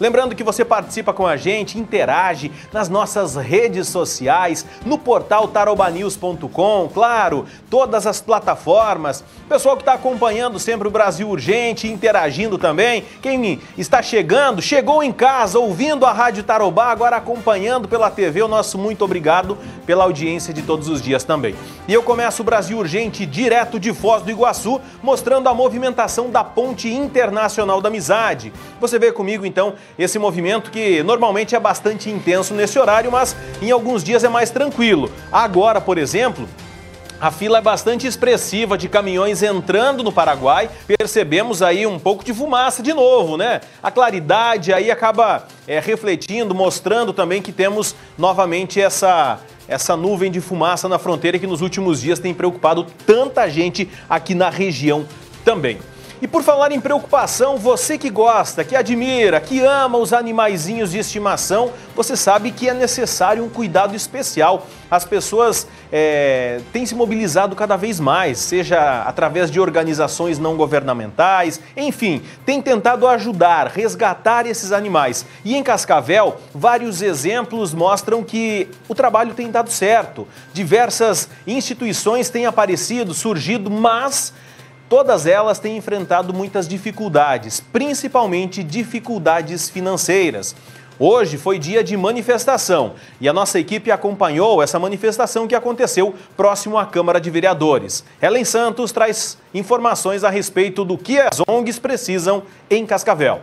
Lembrando que você participa com a gente, interage nas nossas redes sociais, no portal tarobanews.com, claro, todas as plataformas. Pessoal que está acompanhando sempre o Brasil Urgente, interagindo também. Quem está chegando, chegou em casa, ouvindo a Rádio Tarobá, agora acompanhando pela TV, o nosso muito obrigado pela audiência de todos os dias também. E eu começo o Brasil Urgente direto de Foz do Iguaçu, mostrando a movimentação da Ponte Internacional da Amizade. Você vê comigo então esse movimento que normalmente é bastante intenso nesse horário, mas em alguns dias é mais tranquilo. Agora, por exemplo, a fila é bastante expressiva de caminhões entrando no Paraguai. Percebemos aí um pouco de fumaça de novo, né? A claridade aí acaba é, refletindo, mostrando também que temos novamente essa, essa nuvem de fumaça na fronteira que nos últimos dias tem preocupado tanta gente aqui na região também. E por falar em preocupação, você que gosta, que admira, que ama os animaizinhos de estimação, você sabe que é necessário um cuidado especial. As pessoas é, têm se mobilizado cada vez mais, seja através de organizações não governamentais, enfim, têm tentado ajudar, resgatar esses animais. E em Cascavel, vários exemplos mostram que o trabalho tem dado certo. Diversas instituições têm aparecido, surgido, mas Todas elas têm enfrentado muitas dificuldades, principalmente dificuldades financeiras. Hoje foi dia de manifestação e a nossa equipe acompanhou essa manifestação que aconteceu próximo à Câmara de Vereadores. Helen Santos traz informações a respeito do que as ONGs precisam em Cascavel.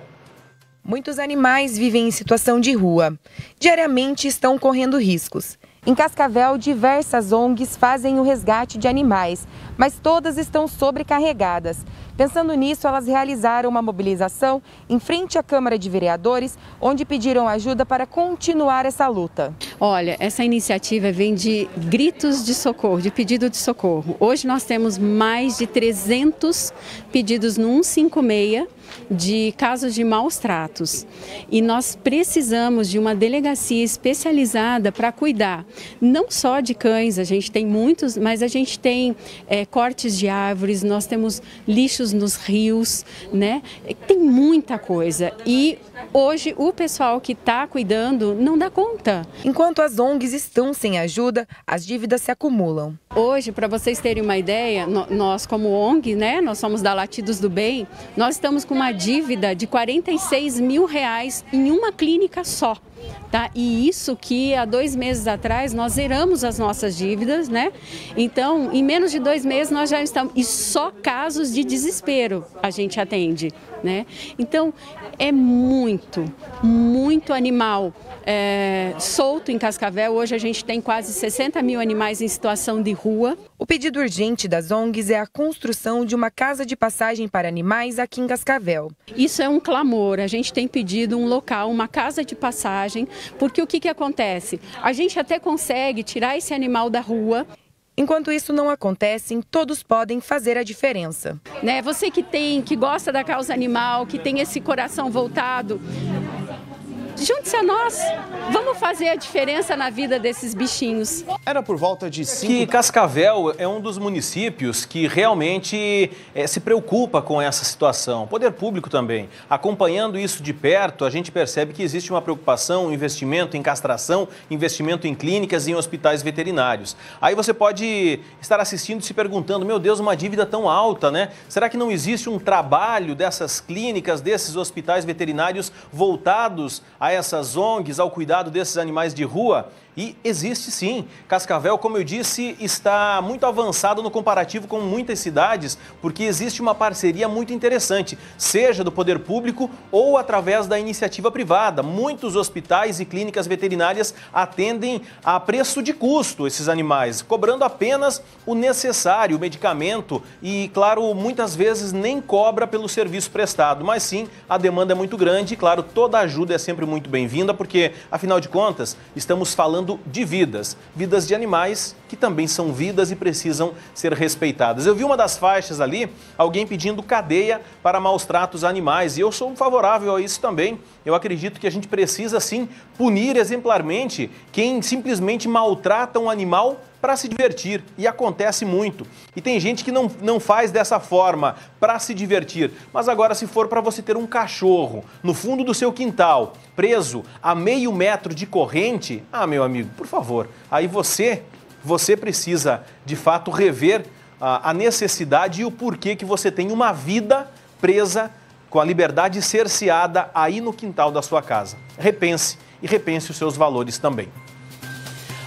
Muitos animais vivem em situação de rua. Diariamente estão correndo riscos. Em Cascavel, diversas ONGs fazem o resgate de animais, mas todas estão sobrecarregadas. Pensando nisso, elas realizaram uma mobilização em frente à Câmara de Vereadores, onde pediram ajuda para continuar essa luta. Olha, essa iniciativa vem de gritos de socorro, de pedido de socorro. Hoje nós temos mais de 300 pedidos no 156 de casos de maus tratos. E nós precisamos de uma delegacia especializada para cuidar não só de cães, a gente tem muitos, mas a gente tem é, cortes de árvores, nós temos lixos nos rios, né? Tem muita coisa. E hoje o pessoal que está cuidando não dá conta. Enquanto as ONGs estão sem ajuda, as dívidas se acumulam. Hoje, para vocês terem uma ideia, nós como ONG, né, nós somos da Latidos do Bem, nós estamos com uma dívida de 46 mil reais em uma clínica só. Tá? E isso que há dois meses atrás nós zeramos as nossas dívidas, né? Então, em menos de dois meses nós já estamos. E só casos de desespero a gente atende, né? Então, é muito, muito animal é, solto em Cascavel. Hoje a gente tem quase 60 mil animais em situação de rua. O pedido urgente das ONGs é a construção de uma casa de passagem para animais aqui em Cascavel. Isso é um clamor. A gente tem pedido um local, uma casa de passagem, porque o que, que acontece? A gente até consegue tirar esse animal da rua Enquanto isso não acontece, todos podem fazer a diferença. Né? Você que tem, que gosta da causa animal, que tem esse coração voltado, junte-se a nós. Vamos fazer a diferença na vida desses bichinhos. Era por volta de cinco... Que Cascavel é um dos municípios que realmente é, se preocupa com essa situação. O poder público também. Acompanhando isso de perto, a gente percebe que existe uma preocupação, um investimento em castração, investimento em clínicas e em hospitais veterinários. Aí você pode estar assistindo e se perguntando, meu Deus, uma dívida tão alta, né? Será que não existe um trabalho dessas clínicas, desses hospitais veterinários voltados a a essas ONGs, ao cuidado desses animais de rua? E existe sim. Cascavel, como eu disse, está muito avançado no comparativo com muitas cidades, porque existe uma parceria muito interessante, seja do poder público ou através da iniciativa privada. Muitos hospitais e clínicas veterinárias atendem a preço de custo esses animais, cobrando apenas o necessário, o medicamento e, claro, muitas vezes nem cobra pelo serviço prestado, mas sim a demanda é muito grande e, claro, toda ajuda é sempre muito bem-vinda, porque, afinal de contas, estamos falando falando de vidas, vidas de animais que também são vidas e precisam ser respeitadas. Eu vi uma das faixas ali, alguém pedindo cadeia para maus tratos a animais, e eu sou favorável a isso também. Eu acredito que a gente precisa sim punir exemplarmente quem simplesmente maltrata um animal para se divertir e acontece muito. E tem gente que não, não faz dessa forma para se divertir. Mas agora, se for para você ter um cachorro no fundo do seu quintal, preso a meio metro de corrente, ah, meu amigo, por favor, aí você, você precisa de fato rever a, a necessidade e o porquê que você tem uma vida presa com a liberdade cerceada aí no quintal da sua casa. Repense e repense os seus valores também.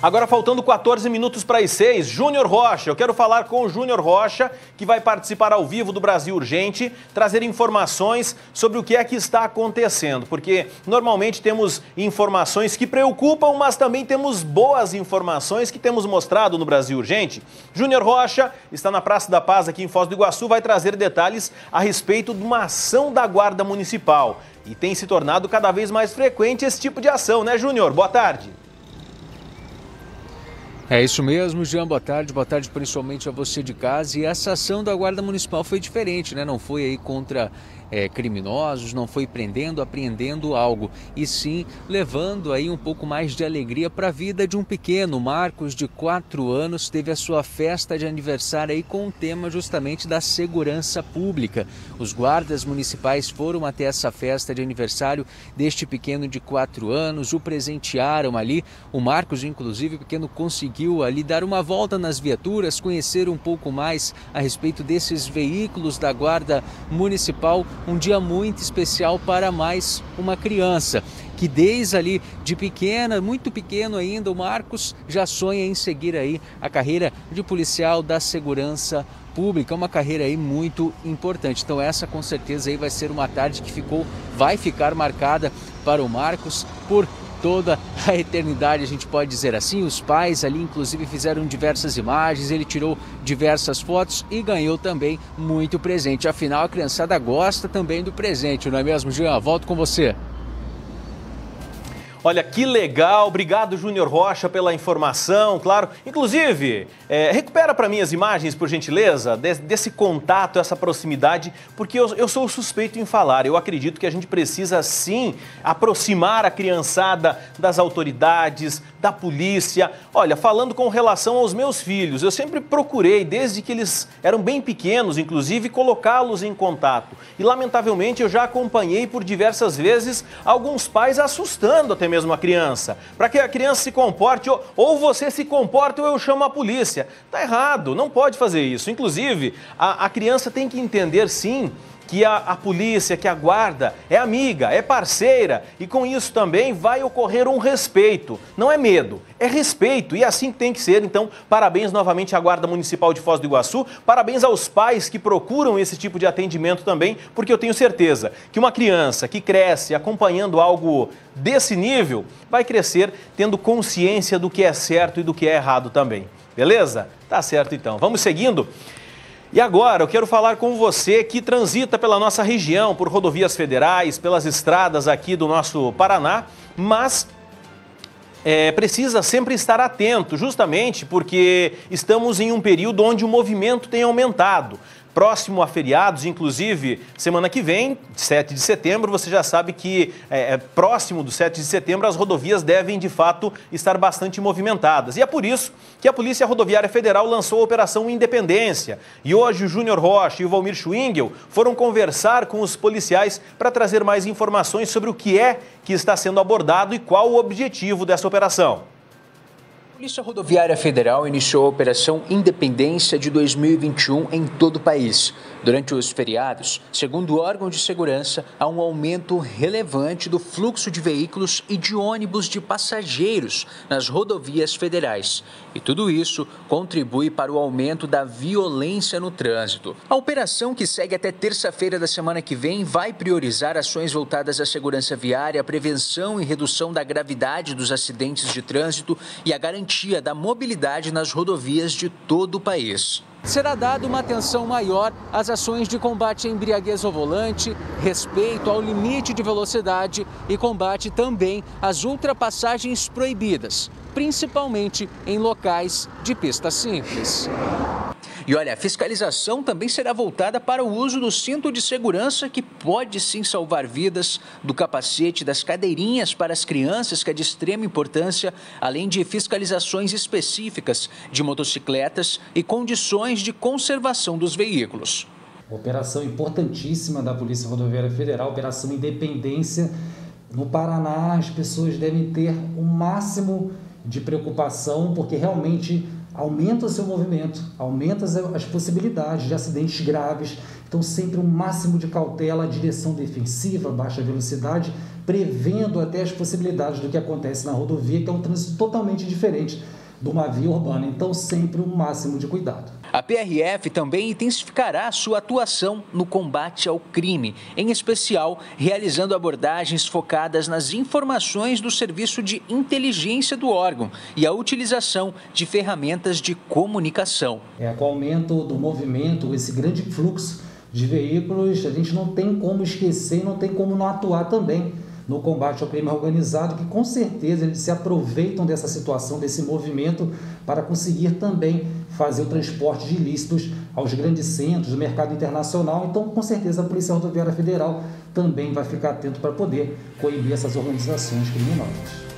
Agora faltando 14 minutos para as 6, Júnior Rocha. Eu quero falar com o Júnior Rocha, que vai participar ao vivo do Brasil Urgente, trazer informações sobre o que é que está acontecendo, porque normalmente temos informações que preocupam, mas também temos boas informações que temos mostrado no Brasil Urgente. Júnior Rocha está na Praça da Paz aqui em Foz do Iguaçu, vai trazer detalhes a respeito de uma ação da Guarda Municipal. E tem se tornado cada vez mais frequente esse tipo de ação, né, Júnior? Boa tarde. É isso mesmo, Jean. Boa tarde. Boa tarde principalmente a você de casa. E essa ação da Guarda Municipal foi diferente, né? Não foi aí contra é, criminosos, não foi prendendo, apreendendo algo, e sim levando aí um pouco mais de alegria para a vida de um pequeno. Marcos, de 4 anos, teve a sua festa de aniversário aí com o tema justamente da segurança pública. Os guardas municipais foram até essa festa de aniversário deste pequeno de 4 anos, o presentearam ali. O Marcos, inclusive, o pequeno conseguiu ali dar uma volta nas viaturas, conhecer um pouco mais a respeito desses veículos da Guarda Municipal um dia muito especial para mais uma criança que desde ali de pequena, muito pequeno ainda, o Marcos já sonha em seguir aí a carreira de policial da segurança pública, uma carreira aí muito importante. Então essa com certeza aí vai ser uma tarde que ficou, vai ficar marcada para o Marcos por toda a eternidade, a gente pode dizer assim. Os pais ali, inclusive, fizeram diversas imagens, ele tirou diversas fotos e ganhou também muito presente. Afinal, a criançada gosta também do presente, não é mesmo, Jean? Volto com você. Olha que legal, obrigado Júnior Rocha pela informação, claro. Inclusive, é, recupera para mim as imagens, por gentileza, desse, desse contato, essa proximidade, porque eu, eu, sou suspeito em falar. Eu acredito que a gente precisa sim aproximar a criançada das autoridades, da polícia. Olha, falando com relação aos meus filhos, eu sempre procurei, desde que eles eram bem pequenos, inclusive, colocá-los em contato. E lamentavelmente eu já acompanhei por diversas vezes alguns pais assustando até mesmo a criança. Para que a criança se comporte, ou, ou você se comporta ou eu chamo a polícia. Tá errado, não pode fazer isso. Inclusive, a, a criança tem que entender sim que a, a, polícia, que a guarda é amiga, é parceira e com isso também vai ocorrer um respeito. Não é medo, é respeito e assim tem que ser. Então, parabéns novamente à Guarda Municipal de Foz do Iguaçu, parabéns aos pais que procuram esse tipo de atendimento também, porque eu tenho certeza que uma criança que cresce acompanhando algo desse nível vai crescer tendo consciência do que é certo e do que é errado também. Beleza? Tá certo então. Vamos seguindo. E agora eu quero falar com você que transita pela nossa região, por rodovias federais, pelas estradas aqui do nosso Paraná, mas é, precisa sempre estar atento, justamente porque estamos em um período onde o movimento tem aumentado próximo a feriados, inclusive semana que vem, 7 de setembro, você já sabe que é, é, próximo do 7 de setembro as rodovias devem de fato estar bastante movimentadas. E é por isso que a Polícia Rodoviária Federal lançou a Operação Independência. E hoje o Júnior Rocha e o Valmir Schwingel foram conversar com os policiais para trazer mais informações sobre o que é que está sendo abordado e qual o objetivo dessa operação. Polícia Rodoviária Federal iniciou a Operação Independência de 2021 em todo o país. Durante os feriados, segundo o órgão de segurança, há um aumento relevante do fluxo de veículos e de ônibus de passageiros nas rodovias federais. E tudo isso contribui para o aumento da violência no trânsito. A operação, que segue até terça-feira da semana que vem, vai priorizar ações voltadas à segurança viária, prevenção e redução da gravidade dos acidentes de trânsito e a garantia da mobilidade nas rodovias de todo o país. Será dada uma atenção maior às ações de combate à embriaguez ao volante, respeito ao limite de velocidade e combate também às ultrapassagens proibidas, principalmente em locais de pista simples. E olha, a fiscalização também será voltada para o uso do cinto de segurança, que pode sim salvar vidas, do capacete, das cadeirinhas para as crianças, que é de extrema importância, além de fiscalizações específicas de motocicletas e condições de conservação dos veículos. Operação importantíssima da Polícia Rodoviária Federal, Operação Independência. No Paraná, as pessoas devem ter o máximo de preocupação, porque realmente aumenta o seu movimento, aumenta as, as possibilidades de acidentes graves. Então, sempre o um máximo de cautela, direção defensiva, baixa velocidade, prevendo até as possibilidades do que acontece na rodovia, que é um trânsito totalmente diferente de uma via urbana. Então, sempre o um máximo de cuidado. A PRF também intensificará sua atuação no combate ao crime, em especial realizando abordagens focadas nas informações do serviço de inteligência do órgão e a utilização de ferramentas de comunicação. É, com o aumento do movimento, esse grande fluxo de veículos, a gente não tem como esquecer não tem como não atuar também no combate ao crime organizado, que com certeza eles se aproveitam dessa situação, desse movimento, para conseguir também fazer o transporte de ilícitos aos grandes centros do mercado internacional. Então, com certeza, a Polícia Rodoviária Federal também vai ficar atento para poder coibir essas organizações criminosas.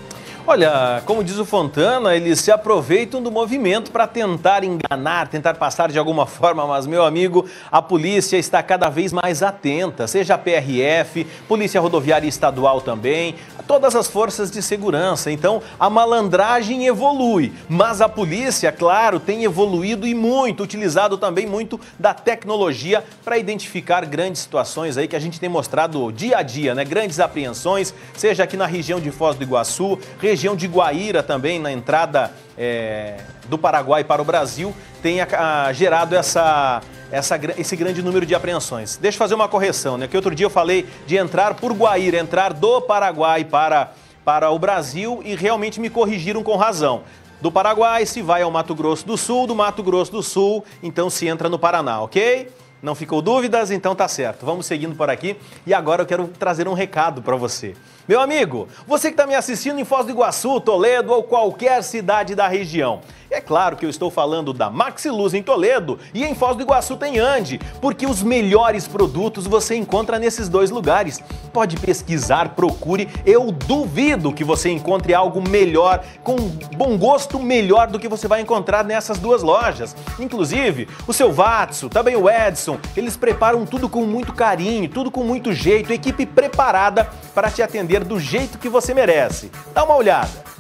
Olha, como diz o Fontana, eles se aproveitam do movimento para tentar enganar, tentar passar de alguma forma, mas, meu amigo, a polícia está cada vez mais atenta, seja a PRF, Polícia Rodoviária Estadual também, todas as forças de segurança. Então, a malandragem evolui, mas a polícia, claro, tem evoluído e muito, utilizado também muito da tecnologia para identificar grandes situações aí que a gente tem mostrado dia a dia, né? Grandes apreensões, seja aqui na região de Foz do Iguaçu, região de Guaíra também, na entrada é, do Paraguai para o Brasil, tem a, a, gerado essa, essa, esse grande número de apreensões. Deixa eu fazer uma correção, né? Que outro dia eu falei de entrar por Guaíra, entrar do Paraguai para, para o Brasil e realmente me corrigiram com razão. Do Paraguai se vai ao Mato Grosso do Sul, do Mato Grosso do Sul, então se entra no Paraná, ok? Não ficou dúvidas? Então tá certo. Vamos seguindo por aqui e agora eu quero trazer um recado para você. Meu amigo, você que está me assistindo em Foz do Iguaçu, Toledo ou qualquer cidade da região, é claro que eu estou falando da Maxiluz em Toledo e em Foz do Iguaçu tem Ande, porque os melhores produtos você encontra nesses dois lugares. Pode pesquisar, procure, eu duvido que você encontre algo melhor, com bom gosto melhor do que você vai encontrar nessas duas lojas. Inclusive, o seu Vatso, também o Edson, eles preparam tudo com muito carinho, tudo com muito jeito, equipe preparada para te atender do jeito que você merece. Dá uma olhada.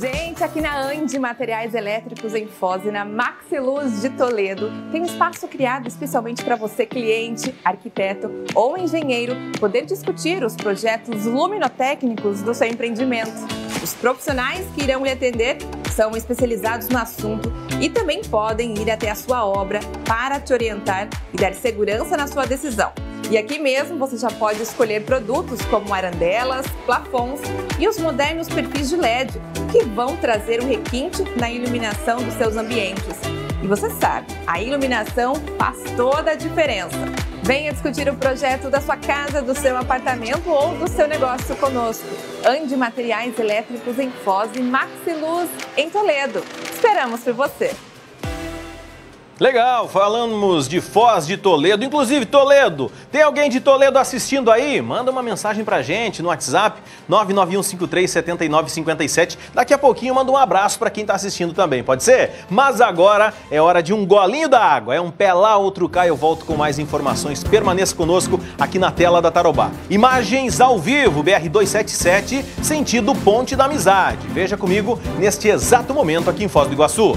Gente, aqui na Andi Materiais Elétricos em Foz e na Maxiluz de Toledo, tem um espaço criado especialmente para você, cliente, arquiteto ou engenheiro, poder discutir os projetos luminotécnicos do seu empreendimento. Os profissionais que irão lhe atender são especializados no assunto e também podem ir até a sua obra para te orientar e dar segurança na sua decisão. E aqui mesmo você já pode escolher produtos como arandelas, plafons e os modernos perfis de LED, que vão trazer um requinte na iluminação dos seus ambientes. E você sabe, a iluminação faz toda a diferença. Venha discutir o projeto da sua casa, do seu apartamento ou do seu negócio conosco. Ande Materiais Elétricos em Foz e Maxiluz em Toledo. Esperamos por você! Legal, falamos de Foz de Toledo. Inclusive, Toledo, tem alguém de Toledo assistindo aí? Manda uma mensagem pra gente no WhatsApp 991537957. Daqui a pouquinho manda um abraço para quem tá assistindo também, pode ser? Mas agora é hora de um golinho da água. É um pé lá, outro cá. Eu volto com mais informações. Permaneça conosco aqui na tela da Tarobá. Imagens ao vivo, BR-277, sentido Ponte da Amizade. Veja comigo neste exato momento aqui em Foz do Iguaçu.